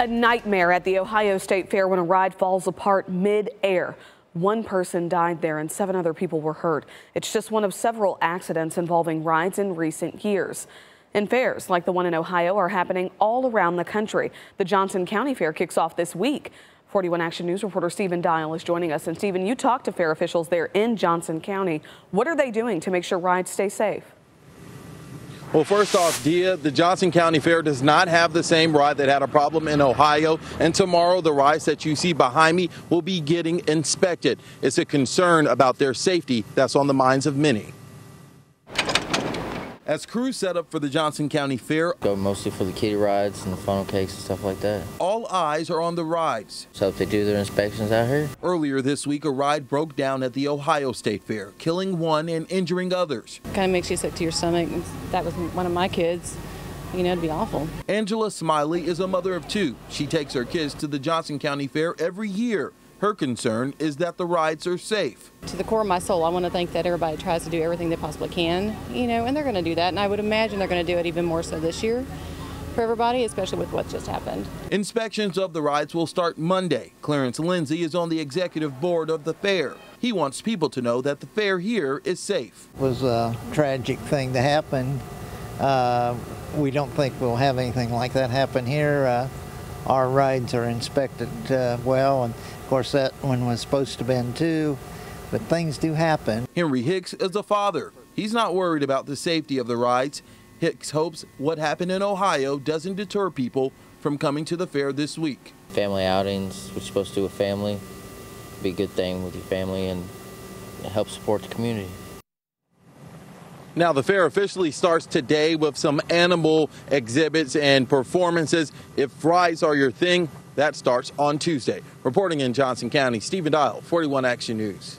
A nightmare at the Ohio State Fair when a ride falls apart mid-air. One person died there and seven other people were hurt. It's just one of several accidents involving rides in recent years. And fairs like the one in Ohio are happening all around the country. The Johnson County Fair kicks off this week. 41 Action News reporter Steven Dial is joining us. And Steven, you talked to fair officials there in Johnson County. What are they doing to make sure rides stay safe? Well, first off, Dia, the Johnson County Fair does not have the same ride that had a problem in Ohio. And tomorrow, the rides that you see behind me will be getting inspected. It's a concern about their safety that's on the minds of many. As crews set up for the Johnson County Fair, Go mostly for the kiddie rides and the funnel cakes and stuff like that. all eyes are on the rides. So if they do their inspections out here, Earlier this week, a ride broke down at the Ohio State Fair, killing one and injuring others. kind of makes you sick to your stomach. That was one of my kids. You know, it'd be awful. Angela Smiley is a mother of two. She takes her kids to the Johnson County Fair every year. Her concern is that the rides are safe. To the core of my soul, I want to think that everybody tries to do everything they possibly can, you know, and they're going to do that. And I would imagine they're going to do it even more so this year for everybody, especially with what just happened. Inspections of the rides will start Monday. Clarence Lindsay is on the executive board of the fair. He wants people to know that the fair here is safe. was a tragic thing to happen. Uh, we don't think we'll have anything like that happen here. Uh, our rides are inspected uh, well, and of course that one was supposed to been too. But things do happen. Henry Hicks is a father. He's not worried about the safety of the rides. Hicks hopes what happened in Ohio doesn't deter people from coming to the fair this week. family outings, what you're supposed to do with family, be a good thing with your family and help support the community. Now, the fair officially starts today with some animal exhibits and performances. If fries are your thing, that starts on Tuesday. Reporting in Johnson County, Steven Dial, 41 Action News.